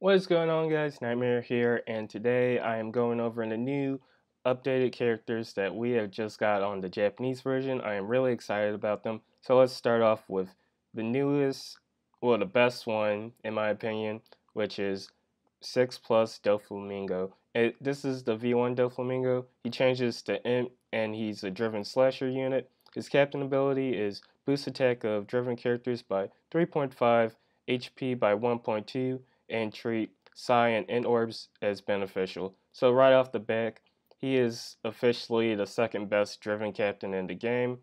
What is going on guys, Nitemare here, and today I am going over the new updated characters that we have just got on the Japanese version. I am really excited about them. So let's start off with the newest, well the best one in my opinion, which is 6 plus Doflamingo. It, this is the V1 Doflamingo. He changes to Imp and he's a driven slasher unit. His captain ability is boost attack of driven characters by 3.5, HP by 1.2, and treat PSY and Orbs as beneficial. So right off the back, he is officially the second best driven captain in the game.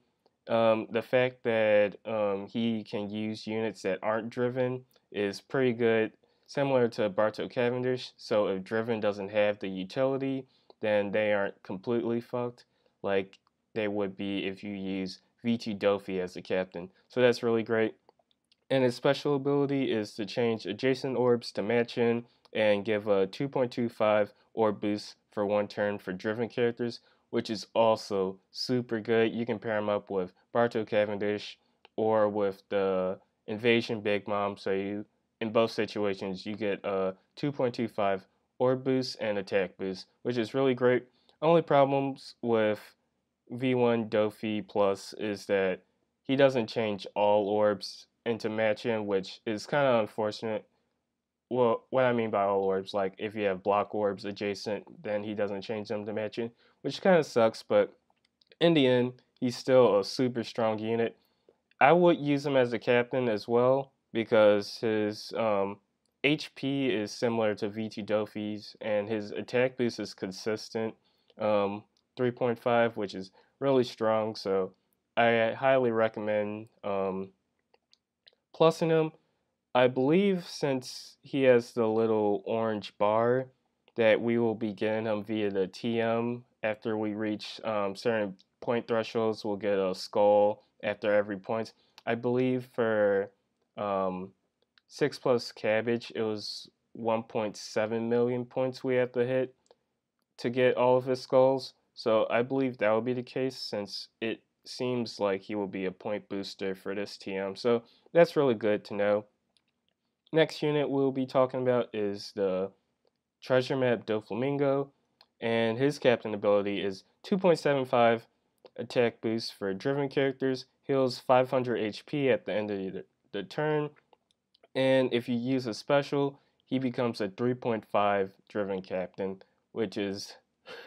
Um, the fact that um, he can use units that aren't driven is pretty good, similar to Barto Cavendish. So if driven doesn't have the utility, then they aren't completely fucked like they would be if you use V2 Doffy as the captain. So that's really great. And his special ability is to change adjacent orbs to match in and give a 2.25 orb boost for one turn for driven characters, which is also super good. You can pair him up with Barto Cavendish or with the Invasion Big Mom. So you, in both situations, you get a 2.25 orb boost and attack boost, which is really great. Only problems with V1 Doffy Plus is that he doesn't change all orbs into matching, which is kind of unfortunate. Well, what I mean by all orbs, like if you have block orbs adjacent, then he doesn't change them to matching, which kind of sucks. But in the end, he's still a super strong unit. I would use him as a captain as well because his um, HP is similar to VT Doffy's, and his attack boost is consistent, um, 3.5, which is really strong. So I highly recommend um, Platinum, I believe since he has the little orange bar that we will be getting him via the TM after we reach um, certain point thresholds, we'll get a skull after every point. I believe for um, 6 plus cabbage, it was 1.7 million points we have to hit to get all of his skulls. So I believe that will be the case since it seems like he will be a point booster for this TM. So that's really good to know. Next unit we'll be talking about is the Treasure Map Doflamingo, and his captain ability is 2.75 attack boost for driven characters, heals 500 HP at the end of the, the turn, and if you use a special, he becomes a 3.5 driven captain, which is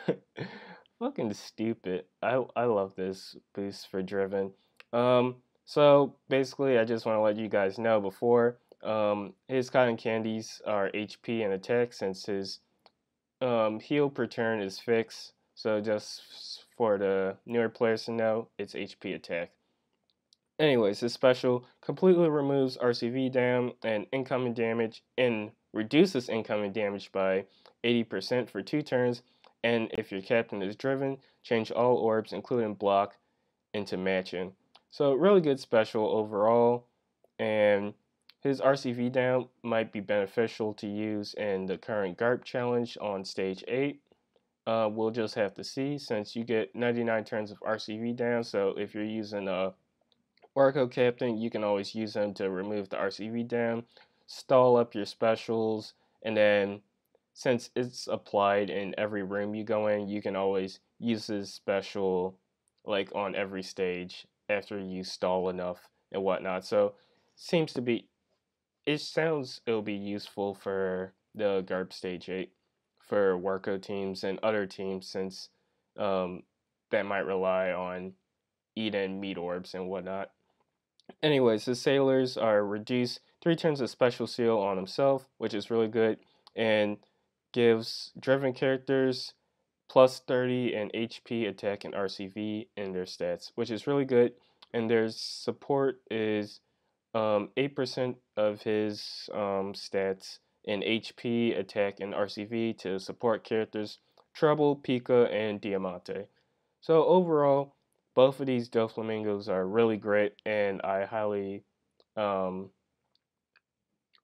fucking stupid. I I love this boost for driven. Um, so basically, I just want to let you guys know before um, his cotton candies are HP and attack since his um, heal per turn is fixed. So just for the newer players to know, it's HP attack. Anyways, his special completely removes RCV dam and incoming damage and reduces incoming damage by 80% for two turns and if your captain is driven, change all orbs, including block, into matching. So really good special overall, and his RCV down might be beneficial to use in the current GARP challenge on stage 8. Uh, we'll just have to see since you get 99 turns of RCV down, so if you're using a Orko captain, you can always use them to remove the RCV down, stall up your specials, and then since it's applied in every room you go in, you can always use this special like on every stage after you stall enough and whatnot. So seems to be it sounds it'll be useful for the GARP stage 8 for Worko teams and other teams since um, that might rely on Eden meat orbs and whatnot. Anyways, the sailors are reduced three turns of special seal on himself, which is really good. And gives driven characters plus 30 and HP, attack, and RCV in their stats, which is really good. And their support is um, 8% of his um, stats in HP, attack, and RCV to support characters Trebol, Pica, and Diamante. So overall, both of these Doflamingos are really great, and I highly um,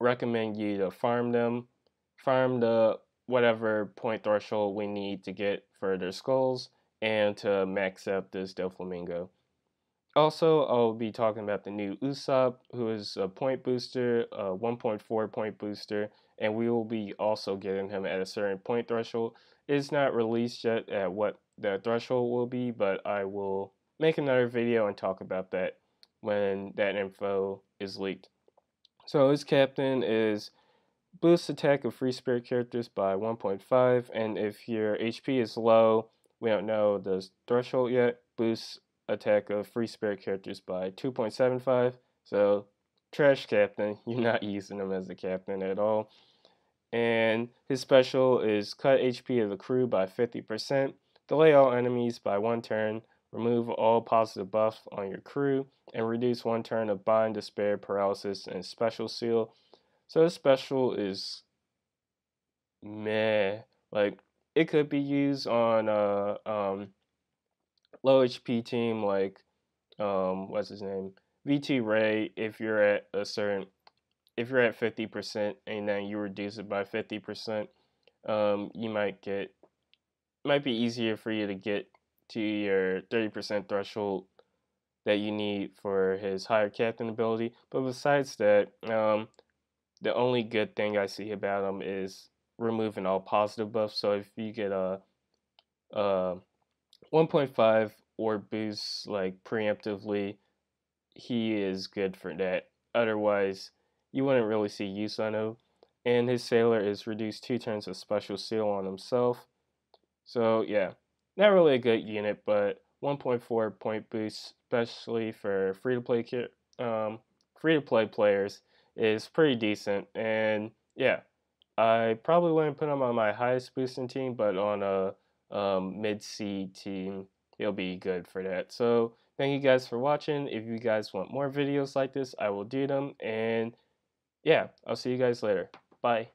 recommend you to farm them. Farm the whatever point threshold we need to get further skulls and to max up this Doflamingo. Also, I'll be talking about the new Usopp, who is a point booster, a 1.4 point booster, and we will be also getting him at a certain point threshold. It's not released yet at what the threshold will be, but I will make another video and talk about that when that info is leaked. So his captain is boost attack of free spirit characters by 1.5, and if your HP is low, we don't know the threshold yet, boost attack of free spirit characters by 2.75. So trash captain, you're not using him as a captain at all. And his special is cut HP of the crew by 50%, delay all enemies by one turn, remove all positive buff on your crew, and reduce one turn of bind, despair, paralysis, and special seal. So this special is meh. Like it could be used on a um, low HP team like um, what's his name VT Ray if you're at a certain if you're at 50% and then you reduce it by 50%, um, you might get might be easier for you to get to your 30% threshold that you need for his higher captain ability. But besides that, um, the only good thing I see about him is removing all positive buffs. So if you get a, a 1.5 or boost like preemptively, he is good for that. Otherwise, you wouldn't really see use on him. And his sailor is reduced two turns of special seal on himself. So yeah, not really a good unit, but 1.4 point boost, especially for free to play um, free to play players, is pretty decent. And yeah, I probably wouldn't put him on my highest boosting team, but on a um, mid C team, he'll be good for that. So thank you guys for watching. If you guys want more videos like this, I will do them. And yeah, I'll see you guys later. Bye.